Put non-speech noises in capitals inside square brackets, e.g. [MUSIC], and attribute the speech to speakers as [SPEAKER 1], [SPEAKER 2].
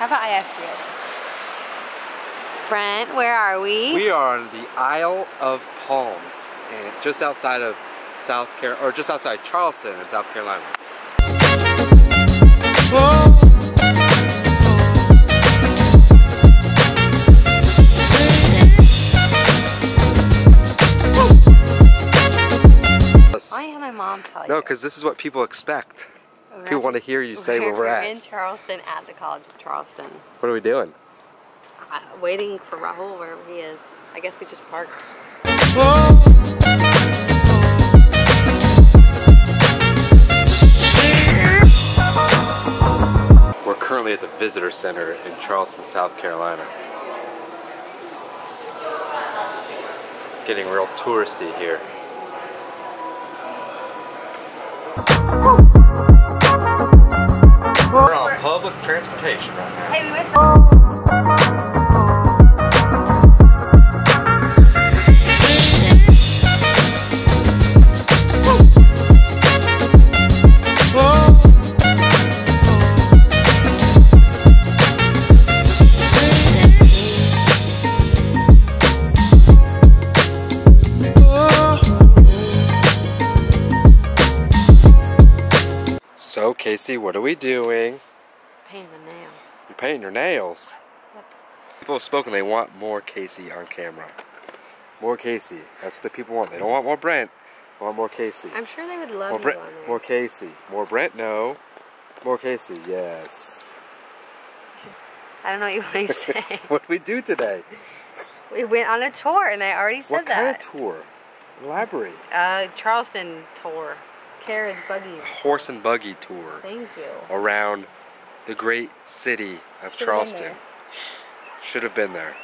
[SPEAKER 1] Yes, yes. Brent, where are we?
[SPEAKER 2] We are on the Isle of Palms, and just outside of South Carolina, or just outside Charleston in South Carolina.
[SPEAKER 1] Why don't you have my mom tell you?
[SPEAKER 2] No, because this is what people expect.
[SPEAKER 1] We're
[SPEAKER 2] People
[SPEAKER 1] at-
[SPEAKER 2] want to hear you say where we're at.
[SPEAKER 1] in Charleston at the College of Charleston.
[SPEAKER 2] What are we doing?
[SPEAKER 1] Uh, waiting for Rahul wherever he is. I guess we just parked.
[SPEAKER 2] We're currently at the Visitor Center in Charleston, South Carolina. Getting real touristy here. So, Casey, what are we doing?
[SPEAKER 1] painting the nails.
[SPEAKER 2] You're painting your nails. People have spoken, they want more Casey on camera. More Casey. That's what the people want. They don't want more Brent. They want more Casey.
[SPEAKER 1] I'm sure they would love
[SPEAKER 2] More Brent. More Casey. More Brent. No. More Casey. Yes. [LAUGHS]
[SPEAKER 1] I don't know what you want to say.
[SPEAKER 2] What did we do today?
[SPEAKER 1] we went on a tour, and I already said
[SPEAKER 2] what kind of tour? Elaborate.
[SPEAKER 1] uh, Charleston tour, carriage buggy.
[SPEAKER 2] Horse and buggy tour
[SPEAKER 1] Thank you.
[SPEAKER 2] around the great city of
[SPEAKER 1] Should've
[SPEAKER 2] Charleston. Should have been there.